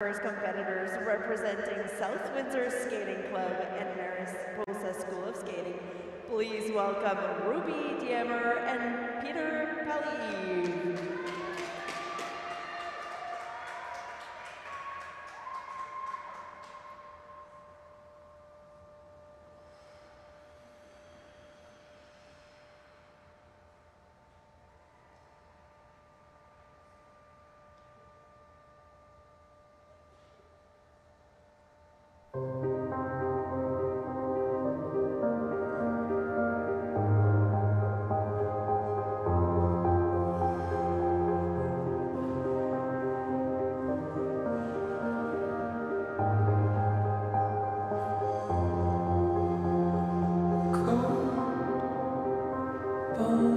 First competitors representing South Windsor Skating Club and Mariposa School of Skating, please welcome Rubie Diemer and Petr Paleev. Oh.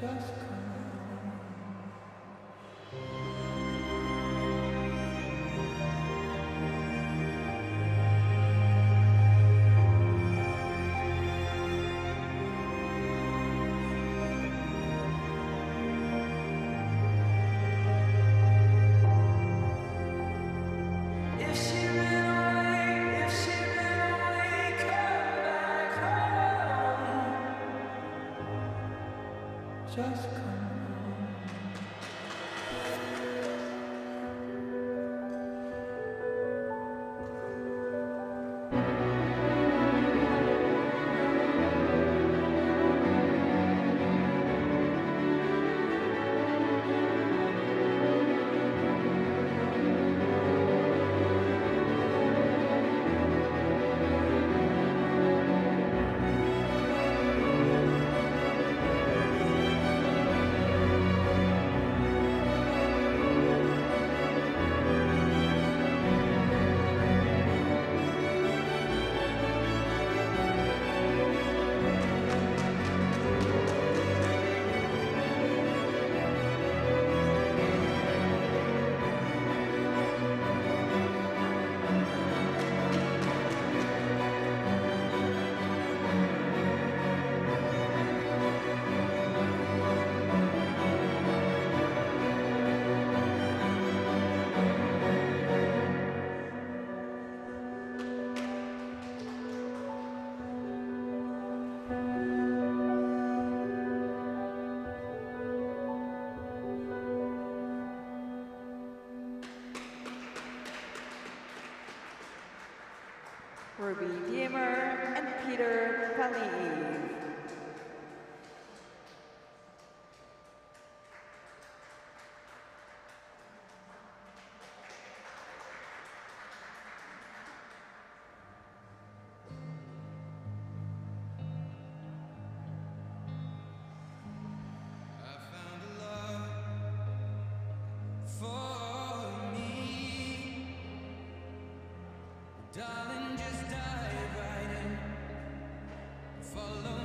Just come. Just come. Khalid. Darling, just die follow